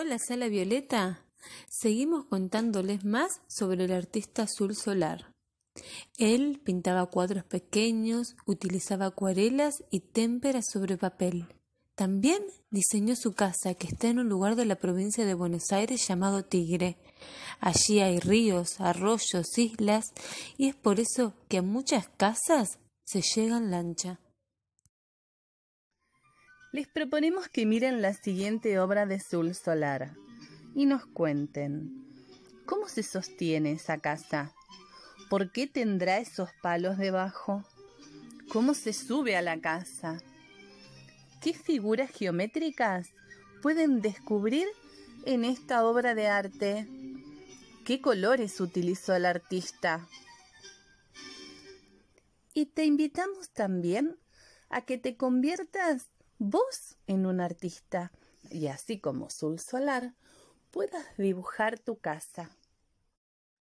Hola, Sala Violeta. Seguimos contándoles más sobre el artista azul solar. Él pintaba cuadros pequeños, utilizaba acuarelas y témperas sobre papel. También diseñó su casa, que está en un lugar de la provincia de Buenos Aires llamado Tigre. Allí hay ríos, arroyos, islas, y es por eso que a muchas casas se llega en lancha. Les proponemos que miren la siguiente obra de Sul Solar y nos cuenten cómo se sostiene esa casa, por qué tendrá esos palos debajo, cómo se sube a la casa, qué figuras geométricas pueden descubrir en esta obra de arte, qué colores utilizó el artista. Y te invitamos también a que te conviertas vos en un artista y así como Sul Solar puedas dibujar tu casa.